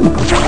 Oh,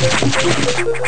you